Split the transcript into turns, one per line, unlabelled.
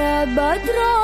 ya